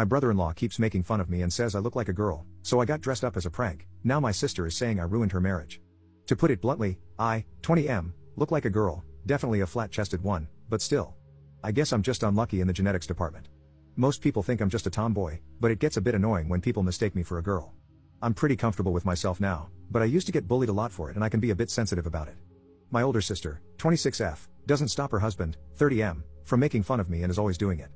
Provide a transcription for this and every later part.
My brother-in-law keeps making fun of me and says I look like a girl, so I got dressed up as a prank. Now my sister is saying I ruined her marriage. To put it bluntly, I, 20M, look like a girl, definitely a flat-chested one, but still. I guess I'm just unlucky in the genetics department. Most people think I'm just a tomboy, but it gets a bit annoying when people mistake me for a girl. I'm pretty comfortable with myself now, but I used to get bullied a lot for it and I can be a bit sensitive about it. My older sister, 26F, doesn't stop her husband, 30M, from making fun of me and is always doing it.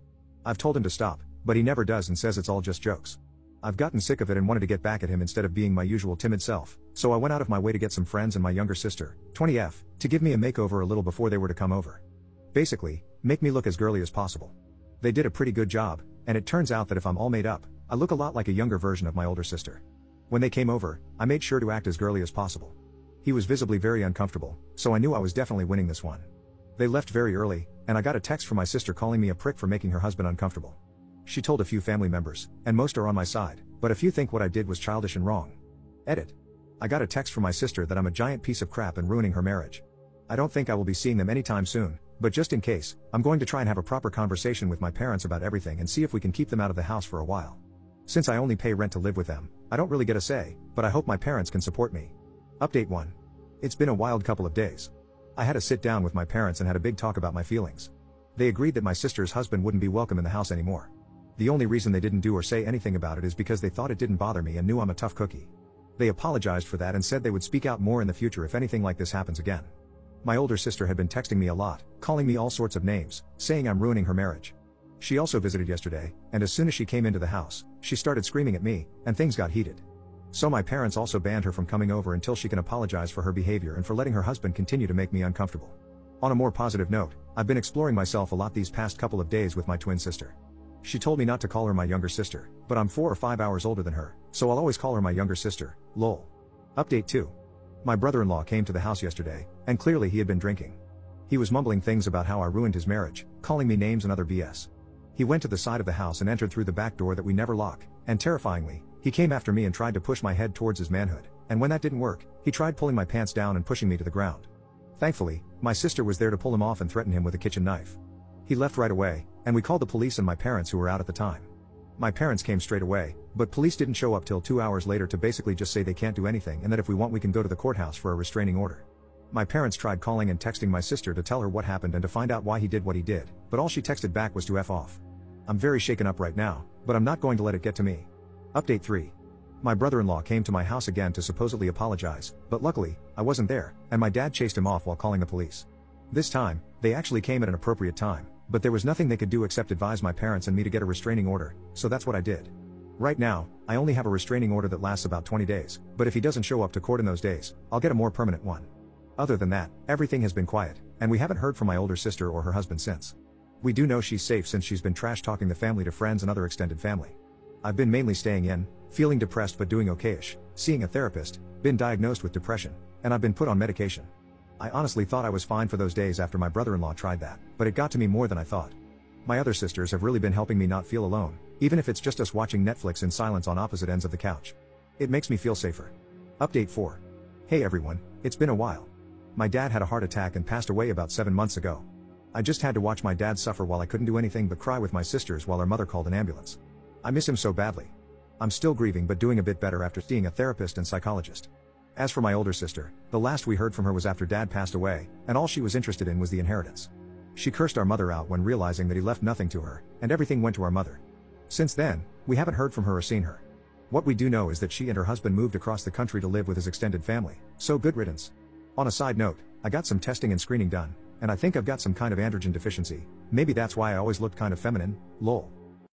I've told him to stop, but he never does and says it's all just jokes. I've gotten sick of it and wanted to get back at him instead of being my usual timid self, so I went out of my way to get some friends and my younger sister, 20F, to give me a makeover a little before they were to come over. Basically, make me look as girly as possible. They did a pretty good job, and it turns out that if I'm all made up, I look a lot like a younger version of my older sister. When they came over, I made sure to act as girly as possible. He was visibly very uncomfortable, so I knew I was definitely winning this one. They left very early, and I got a text from my sister calling me a prick for making her husband uncomfortable. She told a few family members, and most are on my side, but a few think what I did was childish and wrong. Edit. I got a text from my sister that I'm a giant piece of crap and ruining her marriage. I don't think I will be seeing them anytime soon, but just in case, I'm going to try and have a proper conversation with my parents about everything and see if we can keep them out of the house for a while. Since I only pay rent to live with them, I don't really get a say, but I hope my parents can support me. Update 1. It's been a wild couple of days. I had to sit down with my parents and had a big talk about my feelings. They agreed that my sister's husband wouldn't be welcome in the house anymore. The only reason they didn't do or say anything about it is because they thought it didn't bother me and knew I'm a tough cookie. They apologized for that and said they would speak out more in the future if anything like this happens again. My older sister had been texting me a lot, calling me all sorts of names, saying I'm ruining her marriage. She also visited yesterday, and as soon as she came into the house, she started screaming at me, and things got heated. So my parents also banned her from coming over until she can apologize for her behavior and for letting her husband continue to make me uncomfortable. On a more positive note, I've been exploring myself a lot these past couple of days with my twin sister. She told me not to call her my younger sister, but I'm 4 or 5 hours older than her, so I'll always call her my younger sister, lol. Update 2. My brother-in-law came to the house yesterday, and clearly he had been drinking. He was mumbling things about how I ruined his marriage, calling me names and other BS. He went to the side of the house and entered through the back door that we never lock, and terrifyingly, he came after me and tried to push my head towards his manhood, and when that didn't work, he tried pulling my pants down and pushing me to the ground. Thankfully, my sister was there to pull him off and threaten him with a kitchen knife. He left right away, and we called the police and my parents who were out at the time. My parents came straight away, but police didn't show up till two hours later to basically just say they can't do anything and that if we want we can go to the courthouse for a restraining order. My parents tried calling and texting my sister to tell her what happened and to find out why he did what he did, but all she texted back was to F off. I'm very shaken up right now, but I'm not going to let it get to me. Update 3. My brother-in-law came to my house again to supposedly apologize, but luckily, I wasn't there, and my dad chased him off while calling the police. This time, they actually came at an appropriate time, but there was nothing they could do except advise my parents and me to get a restraining order, so that's what I did. Right now, I only have a restraining order that lasts about 20 days, but if he doesn't show up to court in those days, I'll get a more permanent one. Other than that, everything has been quiet, and we haven't heard from my older sister or her husband since. We do know she's safe since she's been trash talking the family to friends and other extended family. I've been mainly staying in, feeling depressed but doing okayish, seeing a therapist, been diagnosed with depression, and I've been put on medication. I honestly thought I was fine for those days after my brother-in-law tried that, but it got to me more than I thought. My other sisters have really been helping me not feel alone, even if it's just us watching Netflix in silence on opposite ends of the couch. It makes me feel safer. Update 4. Hey everyone, it's been a while. My dad had a heart attack and passed away about 7 months ago. I just had to watch my dad suffer while I couldn't do anything but cry with my sisters while our mother called an ambulance. I miss him so badly. I'm still grieving but doing a bit better after seeing a therapist and psychologist. As for my older sister, the last we heard from her was after dad passed away, and all she was interested in was the inheritance. She cursed our mother out when realizing that he left nothing to her, and everything went to our mother. Since then, we haven't heard from her or seen her. What we do know is that she and her husband moved across the country to live with his extended family, so good riddance. On a side note, I got some testing and screening done, and I think I've got some kind of androgen deficiency, maybe that's why I always looked kind of feminine, lol.